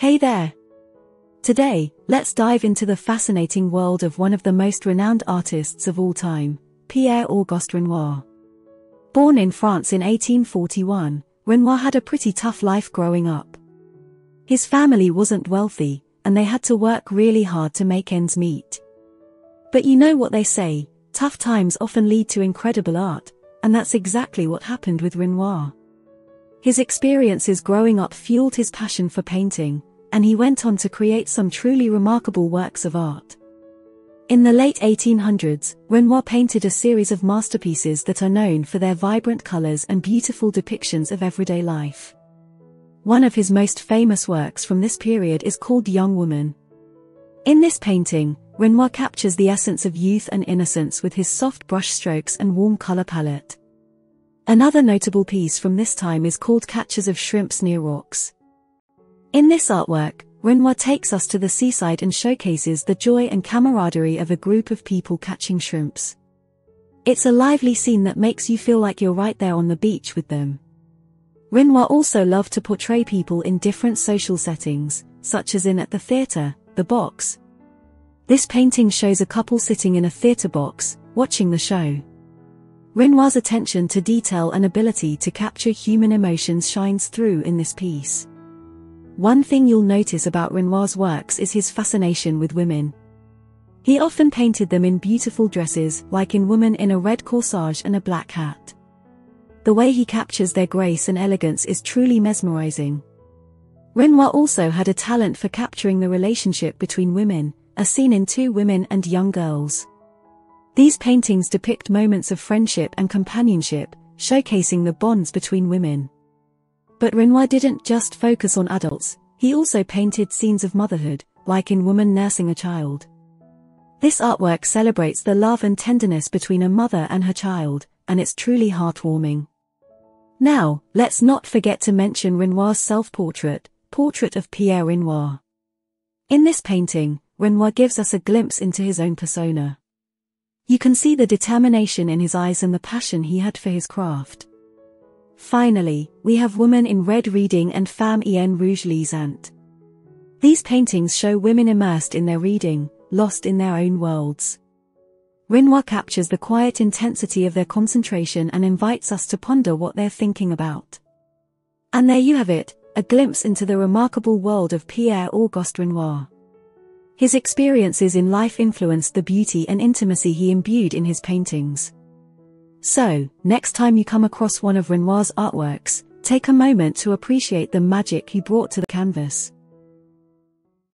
Hey there! Today, let's dive into the fascinating world of one of the most renowned artists of all time, Pierre-Auguste Renoir. Born in France in 1841, Renoir had a pretty tough life growing up. His family wasn't wealthy, and they had to work really hard to make ends meet. But you know what they say, tough times often lead to incredible art, and that's exactly what happened with Renoir. His experiences growing up fueled his passion for painting, and he went on to create some truly remarkable works of art. In the late 1800s, Renoir painted a series of masterpieces that are known for their vibrant colors and beautiful depictions of everyday life. One of his most famous works from this period is called Young Woman. In this painting, Renoir captures the essence of youth and innocence with his soft brush strokes and warm color palette. Another notable piece from this time is called Catchers of Shrimps Near Rocks. In this artwork, Renoir takes us to the seaside and showcases the joy and camaraderie of a group of people catching shrimps. It's a lively scene that makes you feel like you're right there on the beach with them. Renoir also loved to portray people in different social settings, such as in at the theatre, the box. This painting shows a couple sitting in a theatre box, watching the show. Renoir's attention to detail and ability to capture human emotions shines through in this piece. One thing you'll notice about Renoir's works is his fascination with women. He often painted them in beautiful dresses, like in Woman in a red corsage and a black hat. The way he captures their grace and elegance is truly mesmerizing. Renoir also had a talent for capturing the relationship between women, as seen in Two Women and Young Girls. These paintings depict moments of friendship and companionship, showcasing the bonds between women. But Renoir didn't just focus on adults, he also painted scenes of motherhood, like in Woman Nursing a Child. This artwork celebrates the love and tenderness between a mother and her child, and it's truly heartwarming. Now, let's not forget to mention Renoir's self-portrait, Portrait of Pierre Renoir. In this painting, Renoir gives us a glimpse into his own persona. You can see the determination in his eyes and the passion he had for his craft. Finally, we have Woman in Red Reading and Femme en Rouge Lisant. These paintings show women immersed in their reading, lost in their own worlds. Renoir captures the quiet intensity of their concentration and invites us to ponder what they're thinking about. And there you have it, a glimpse into the remarkable world of Pierre-Auguste Renoir. His experiences in life influenced the beauty and intimacy he imbued in his paintings. So, next time you come across one of Renoir's artworks, take a moment to appreciate the magic he brought to the canvas.